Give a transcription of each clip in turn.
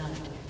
blood.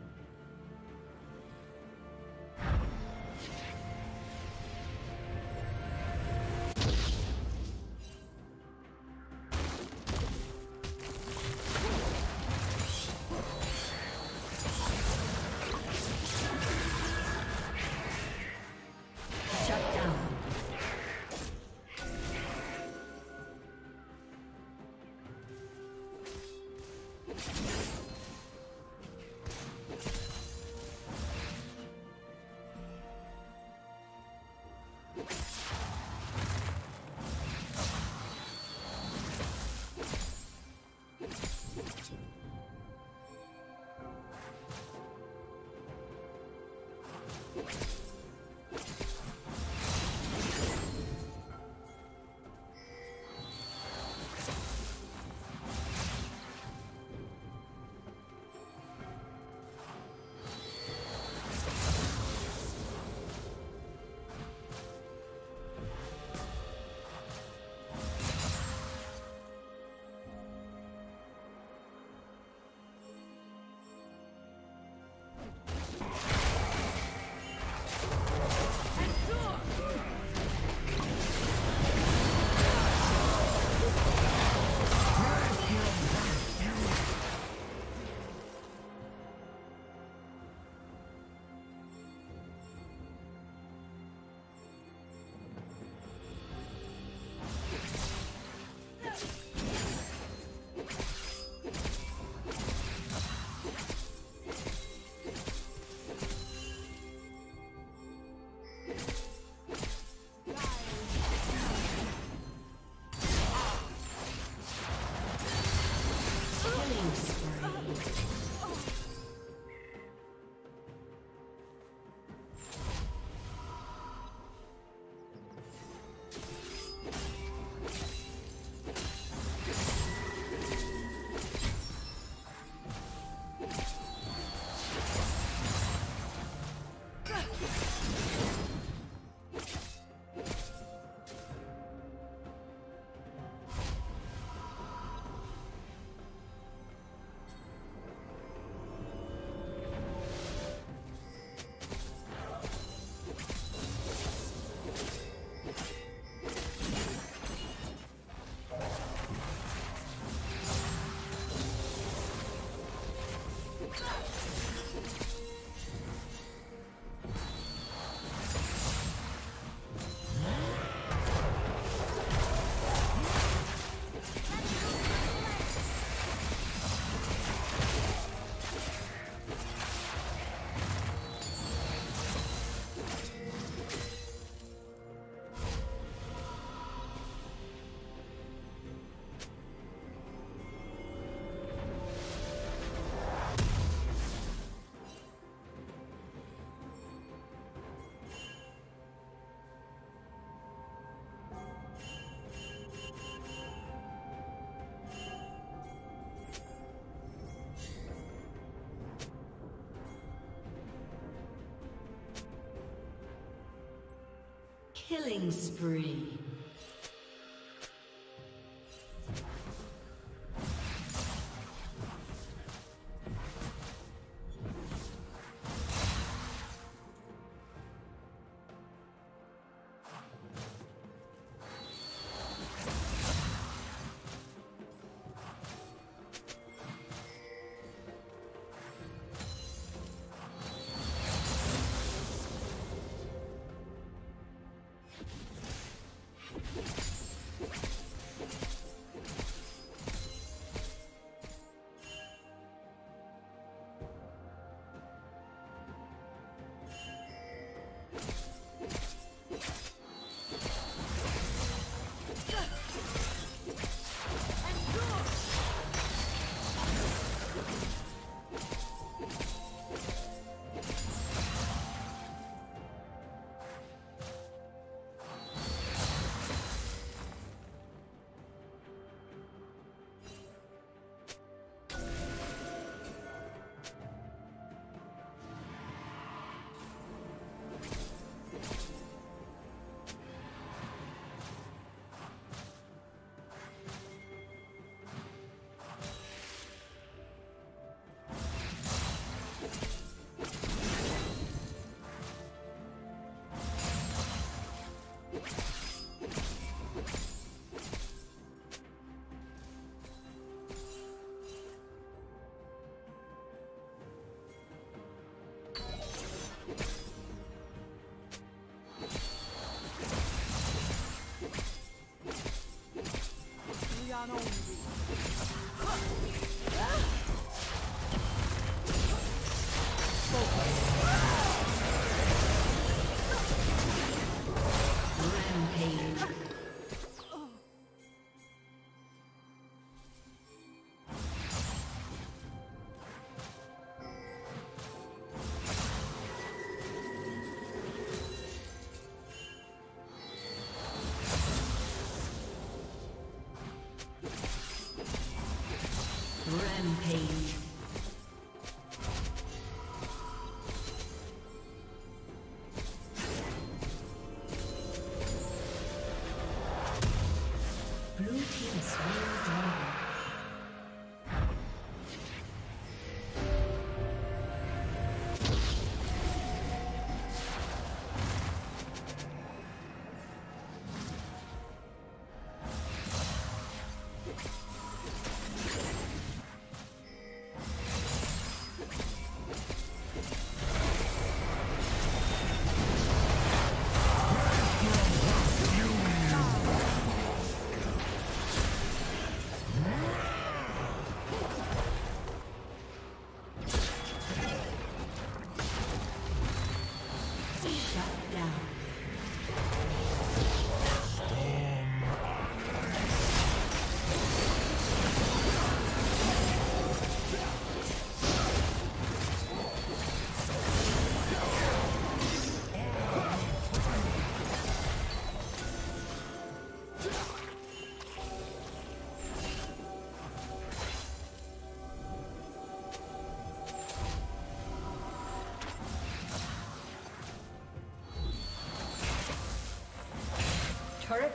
Killing spree.